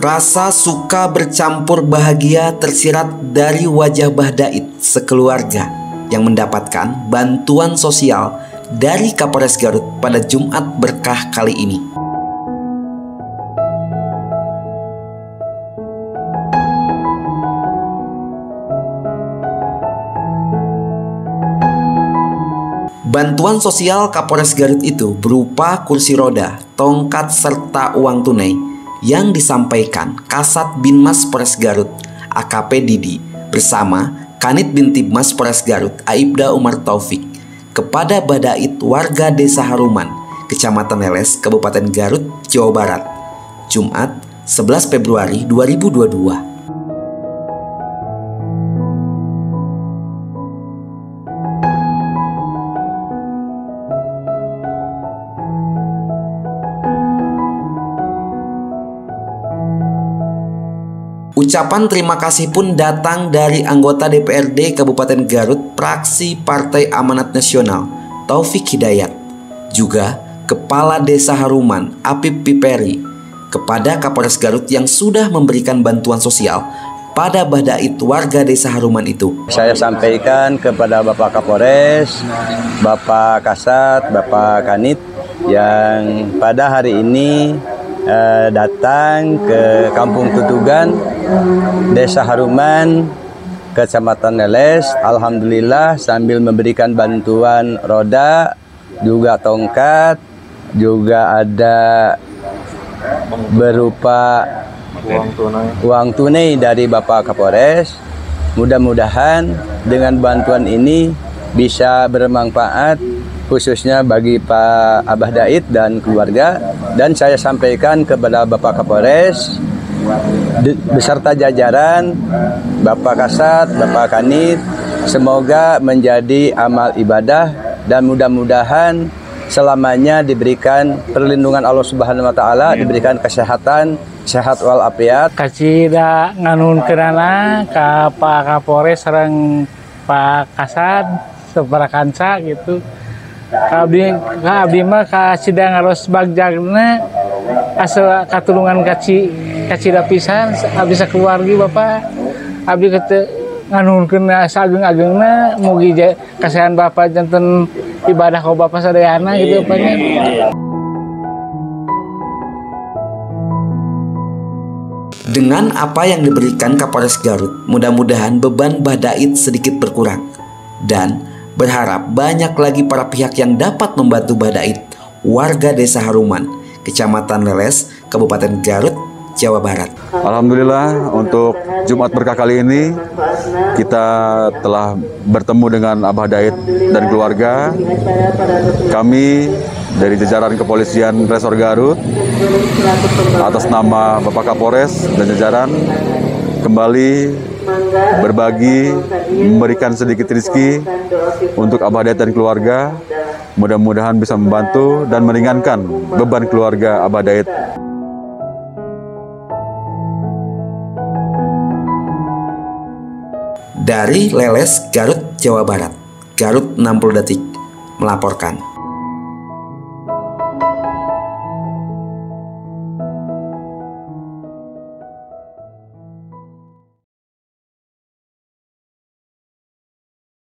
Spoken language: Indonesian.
Rasa suka bercampur bahagia tersirat dari wajah Bahdait sekeluarga yang mendapatkan bantuan sosial dari Kapolres Garut pada Jumat berkah kali ini. Bantuan sosial Kapolres Garut itu berupa kursi roda, tongkat, serta uang tunai yang disampaikan Kasat Binmas Polres Garut AKP Didi bersama Kanit Binti Mas Polres Garut Aibda Umar Taufik kepada Badait warga Desa Haruman, Kecamatan Leles, Kabupaten Garut, Jawa Barat, Jumat 11 Februari 2022. Ucapan terima kasih pun datang dari anggota DPRD Kabupaten Garut Praksi Partai Amanat Nasional Taufik Hidayat juga Kepala Desa Haruman Apip Piperi kepada Kapolres Garut yang sudah memberikan bantuan sosial pada Badait warga Desa Haruman itu. Saya sampaikan kepada Bapak Kapolres, Bapak Kasat, Bapak Kanit yang pada hari ini eh, datang ke Kampung Tutugan, Desa Haruman, Kecamatan Neles. Alhamdulillah sambil memberikan bantuan roda, juga tongkat, juga ada berupa uang tunai, uang tunai dari Bapak Kapolres. Mudah-mudahan dengan bantuan ini bisa bermanfaat khususnya bagi Pak Abah Daid dan keluarga. Dan saya sampaikan kepada Bapak Kapolres beserta jajaran Bapak Kasat, Bapak Kanit semoga menjadi amal ibadah dan mudah-mudahan selamanya diberikan perlindungan Allah Subhanahu wa taala, diberikan kesehatan, sehat wal afiat. Kacida nganun kenana ka Pak Kapolres sareng Pak Kasat sebarakansa gitu abdi ka abdi mah ka sidang harus bagjagna asal katulungan kaci kaci pisan abdi sakeluargi bapak. Abdi kete nganunkeun sageng-agengna mugi kasihan bapak janten ibadah kau bapak sadayana gitu bapaknya Dengan apa yang diberikan Kapolres Garut, mudah-mudahan beban Badait sedikit berkurang. Dan berharap banyak lagi para pihak yang dapat membantu Badait, warga Desa Haruman, Kecamatan Leles, Kabupaten Garut, Jawa Barat. Alhamdulillah untuk Jumat berkah kali ini kita telah bertemu dengan Abah Dait dan keluarga. Kami dari jajaran kepolisian Resor Garut atas nama Bapak Kapolres dan jajaran kembali berbagi, memberikan sedikit rezeki untuk Abah Dayat dan keluarga. Mudah-mudahan bisa membantu dan meringankan beban keluarga Abah Dayat. Dari Leles, Garut, Jawa Barat, Garut 60 detik melaporkan.